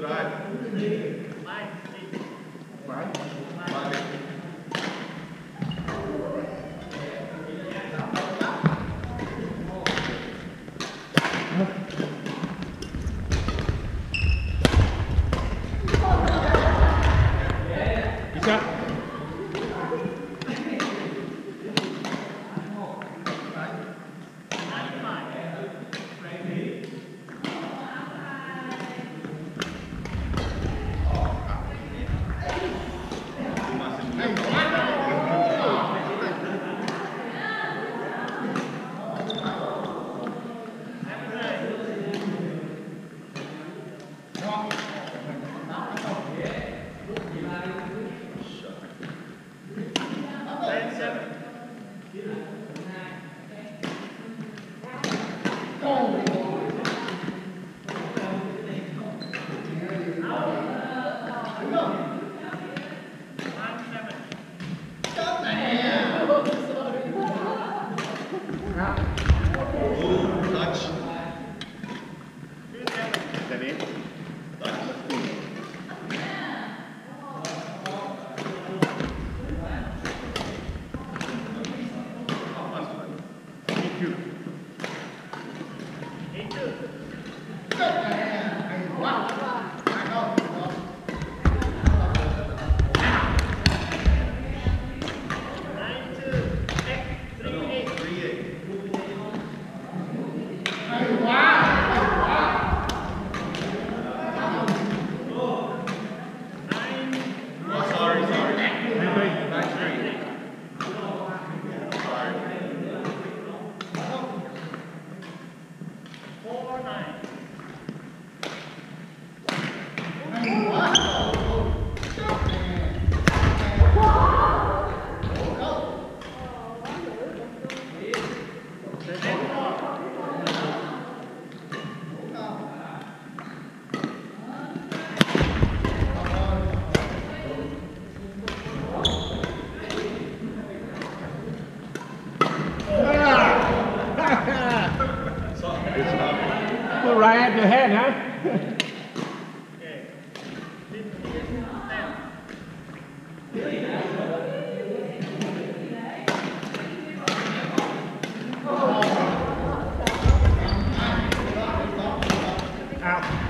Good. seven. Oh, Out.